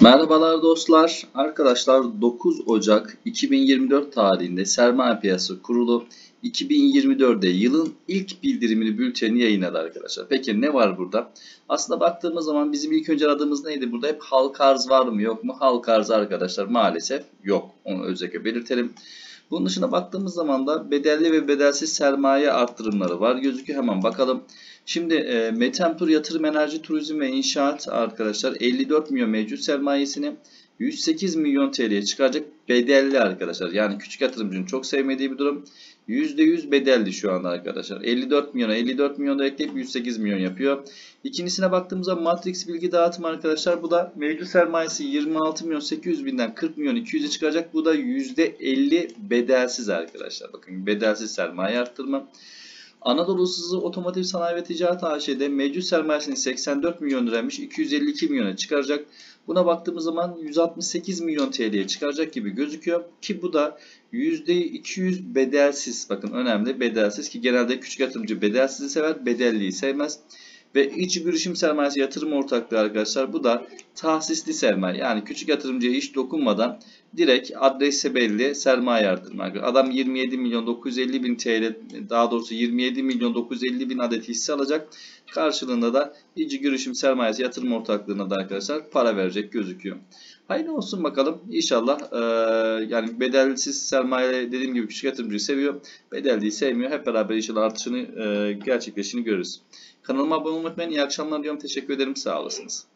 Merhabalar dostlar. Arkadaşlar 9 Ocak 2024 tarihinde Sermaye Piyasası Kurulu 2024'de yılın ilk bildirimini bültenini yayınladı arkadaşlar. Peki ne var burada? Aslında baktığımız zaman bizim ilk önce aradığımız neydi? Burada hep halka arz var mı yok mu? Halka arz arkadaşlar maalesef yok. Onu özellikle belirtelim. Bunun dışında baktığımız zaman da bedelli ve bedelsiz sermaye arttırımları var. Gözüküyor hemen bakalım. Şimdi e, Metemtur Yatırım Enerji Turizm ve İnşaat arkadaşlar 54 milyon mevcut sermayesini 108 milyon TL'ye çıkaracak bedelli arkadaşlar. Yani küçük yatırımcının çok sevmediği bir durum. %100 bedelli şu anda arkadaşlar. 54 milyona 54 milyon da ekleyip 108 milyon yapıyor. İkincisine baktığımızda Matrix bilgi dağıtım arkadaşlar. Bu da mevcut sermayesi 26 milyon 800 binden 40 milyon 200'e çıkacak. Bu da %50 bedelsiz arkadaşlar. Bakın bedelsiz sermaye arttırma. Anadolu Sızı Otomotiv Sanayi ve Ticaret AŞ'de mevcut sermayesini 84 milyon liraymış 252 milyona çıkaracak. Buna baktığımız zaman 168 milyon TL'ye çıkaracak gibi gözüküyor ki bu da %200 bedelsiz bakın önemli bedelsiz ki genelde küçük yatırımcı bedelsizi sever bedelliyi sevmez. Ve iç girişim sermayesi yatırım ortaklığı arkadaşlar bu da tahsisli sermaye. Yani küçük yatırımcıya hiç dokunmadan direkt adresi belli sermaye artırma. Adam 27 milyon 950 bin TL daha doğrusu 27 milyon 950 bin adet hisse alacak. Karşılığında da iç girişim sermayesi yatırım ortaklığına da arkadaşlar para verecek gözüküyor. Hayırlı olsun bakalım. İnşallah e, yani bedelsiz sermaye dediğim gibi küçük yatırımcıyı seviyor. Bedelliyi sevmiyor. Hep beraber inşallah artışını e, gerçekleşini görürüz. Kanalıma abone olmayı unutmayın. İyi akşamlar diyorum. Teşekkür ederim. Sağ olasınız.